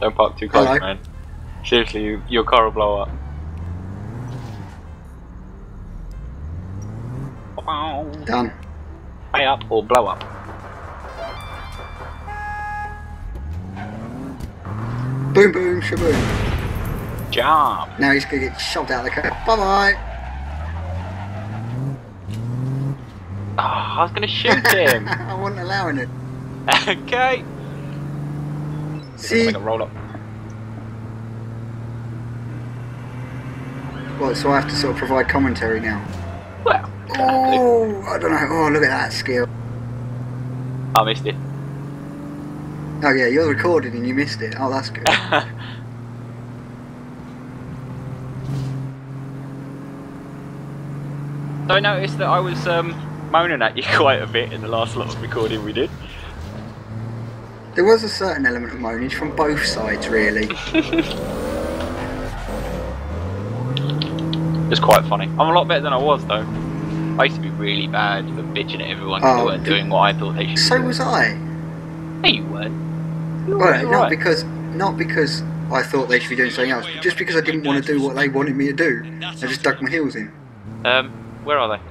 Don't park too close, Hello. man. Seriously, you, your car will blow up. Done. Pay up or blow up. Boom, boom, shaboom. Job. Now he's gonna get shoved out of the car. Bye bye. Ah, I was gonna shoot him. I wasn't allowing it. okay. See? Make a roll up. Well, so I have to sort of provide commentary now. Well, Oh, I don't know. Oh, look at that skill. I missed it. Oh yeah, you're recording and you missed it. Oh, that's good. So I noticed that I was um, moaning at you quite a bit in the last lot of recording we did. There was a certain element of moanage from both sides, really. It's quite funny. I'm a lot better than I was though. I used to be really bad at bitching at everyone because they Oh, weren't doing what I thought they should So be was I. No, you weren't. You were Well, not alright. because not because I thought they should be doing something else, but just because I didn't want to do what they wanted me to do. I just dug my heels in. Um, where are they?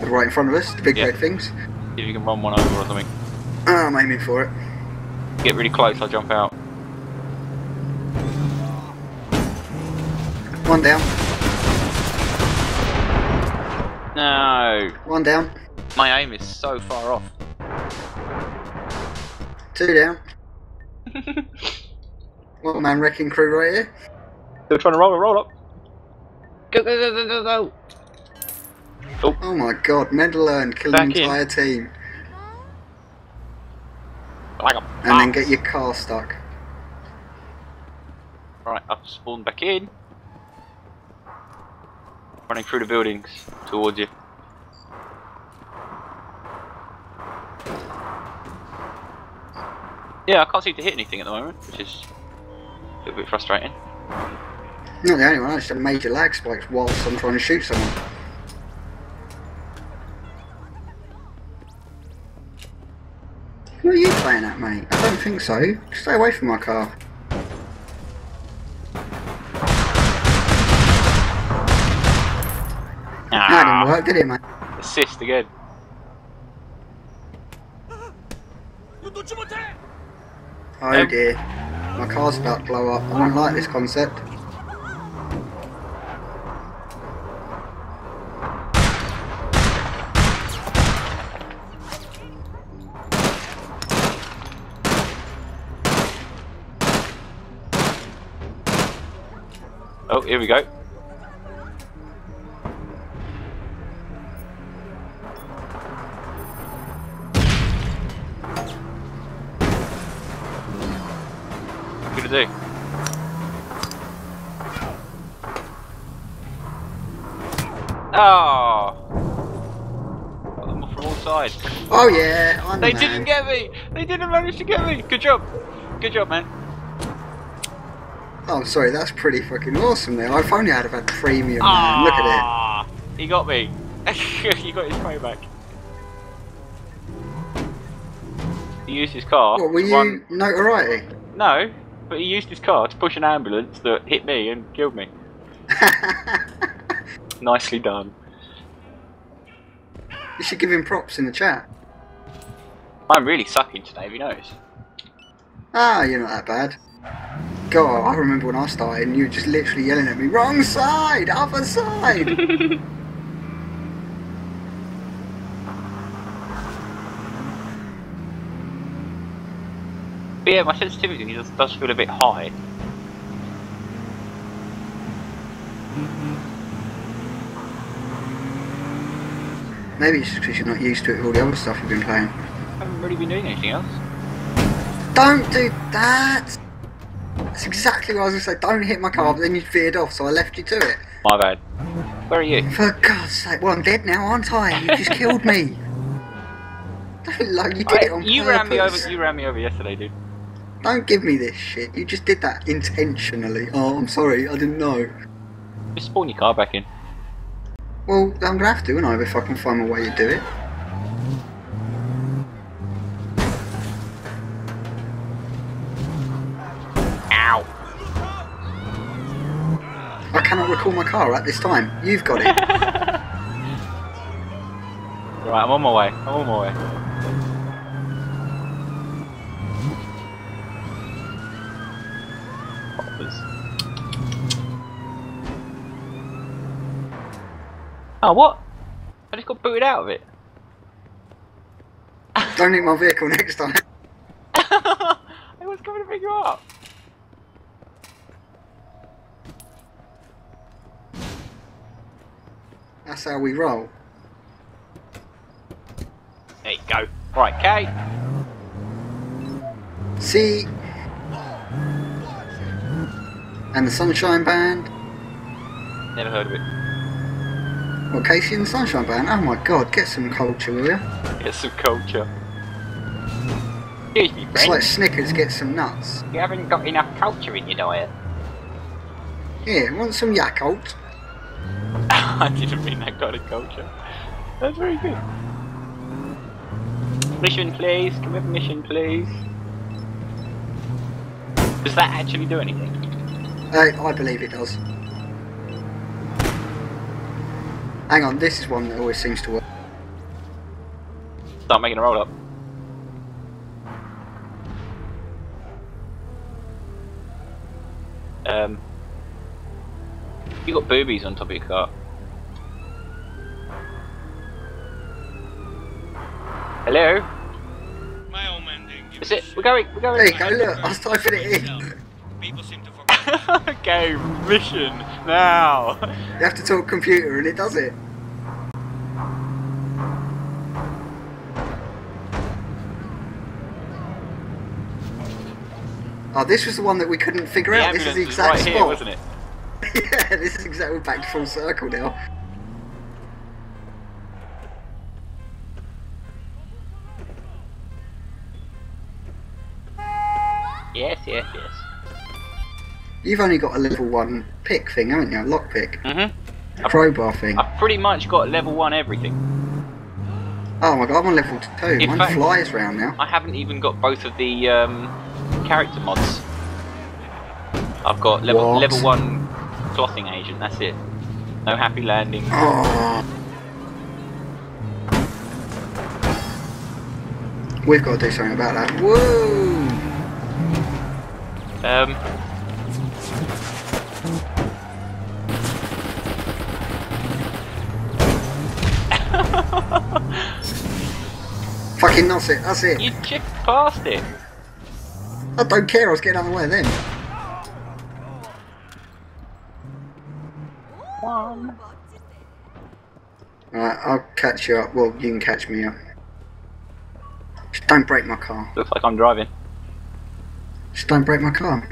They're right in front of us, the big Yeah. red things. See if you can run one over or something. Oh, I'm aiming for it. Get really close, I'll jump out. One down, No, one down, my aim is so far off. two down. One man wrecking crew right here. They're trying to roll a roll up. Go go go go go go. Oh, oh my god, medal earned, kill an Back in. entire team. A And then get your car stuck. Right, I've spawned back in. Running through the buildings towards you. Yeah, I can't seem to hit anything at the moment, which is a little bit frustrating. Not the only one, I just had major lag spikes whilst I'm trying to shoot someone. Don't think so. Stay away from my car. That Ah, didn't work, did it, mate? assist again. Oh Um, dear. My car's about to blow up. I don't like this concept. Oh, here we go. What gonna do? Oh! Got them off from all sides. Oh yeah, I'm They the didn't get me! They didn't manage to get me! Good job! Good job, man. Oh, sorry, that's pretty fucking awesome there. If only I'd have had premium, man. Look at Ah, He got me. he got his payback. He used his car. it. What, were you notoriety? No, but he used his car to push an ambulance that hit me and killed me. Nicely done. you should give him props in the chat. I'm really sucking today, have you noticed? Ah, you're not that bad. God, I remember when I started and you were just literally yelling at me, wrong side, other side. But yeah, my sensitivity does, does feel a bit high. Maybe it's just because you're not used to it with all the other stuff you've been playing. I haven't really been doing anything else. Don't do that! That's exactly what I was going to say. Don't hit my car, but then you veered off, so I left you to it. My bad. Where are you? For God's sake, well, I'm dead now, aren't I? You just killed me. Don't lie, you did I- it on you ran me over. You ran me over yesterday, dude. Don't give me this shit. You just did that intentionally. Oh, I'm sorry, I didn't know. Just spawn your car back in. Well, I'm gonna have to, and I if I can find a way to do it. Can't my car at this time. You've got it. right, I'm on my way. I'm on my way. Poppers. Oh, what? I just got booted out of it. Don't hit my vehicle next time. I was coming to pick you up. That's how we roll. There you go. Right, Kate. See? And the Sunshine Band. Never heard of it. Well, KC and the Sunshine Band. Oh my god, get some culture, will you? Get some culture. Excuse me, It's like Snickers, get some nuts. You haven't got enough culture in your diet. Here, want some Yakult? I didn't mean that kind of culture. That's very good. Mission, please. Can we have mission, please? Does that actually do anything? Uh, I believe it does. Hang on, this is one that always seems to work. Start making a roll up. Um, you got boobies on top of your car. Hello? My old man didn't give Is it? We're going. We're There going. you go, look, I was typing it in. People seem to forget. Game mission now. You have to talk computer and it does it. Oh, this was the one that we couldn't figure The out. This is ambulance the was exact right here, spot. wasn't it? yeah, this is exactly back to full circle now. Yes, yes, yes. You've only got a level one pick thing, haven't you? Lock pick, Mhm. crowbar thing. I've pretty much got level one everything. Oh my god, I'm on level two. In Mine fact- flies round now. I haven't even got both of the um, character mods. I've got level What? level one clothing agent. That's it. No happy landing. Oh. We've got to do something about that. Whoa! Um, Fucking that's it, that's it. you chipped past it. I don't care, I was getting out of the way then. One. Alright, I'll catch you up. Well, you can catch me up. Just don't break my car. Looks like I'm driving. Just don't break my car.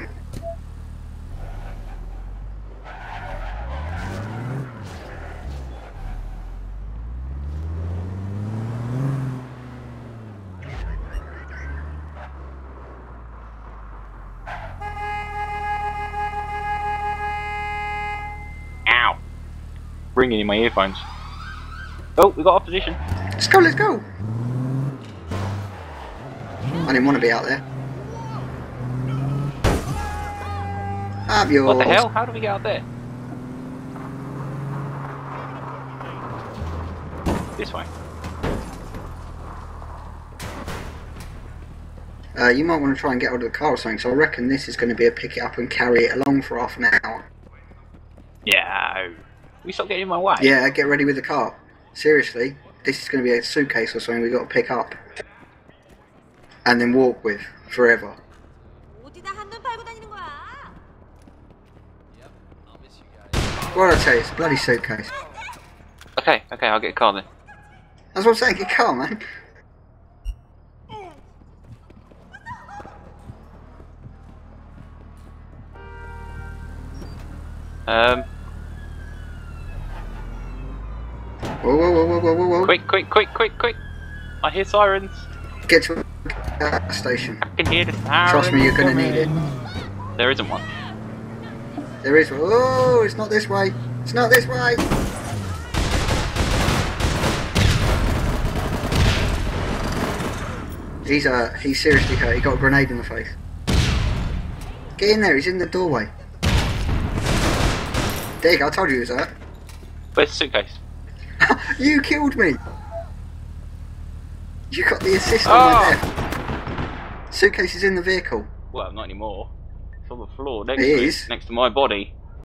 Ow. Ringing in my earphones. Oh, we got opposition. Let's go, let's go! I didn't want to be out there. Have yours. What the hell? How do we get out there? This way. Uh, you might want to try and get out of the car or something, so I reckon this is going to be a pick it up and carry it along for half an hour. Yeah. We stop getting in my way. Yeah, get ready with the car. Seriously, this is going to be a suitcase or something we've got to pick up. And then walk with forever. What I tell you? It's a bloody suitcase. Okay, okay, I'll get a car then. That's what I'm saying, get a car, man. Um, Whoa, whoa, whoa, whoa, whoa, whoa, whoa. quick, quick, quick, quick, quick! I hear sirens. Get to a gas station. I can hear the sirens. Trust me, you're to need it. There isn't one. There is. Oh, it's not this way. It's not this way. He's uh, he's seriously hurt. He got a grenade in the face. Get in there. He's in the doorway. Dig, I told you he was hurt. Where's the suitcase? you killed me. You got the assist on my oh! death. Suitcase is in the vehicle. Well, not anymore. On the floor next to, next to my body.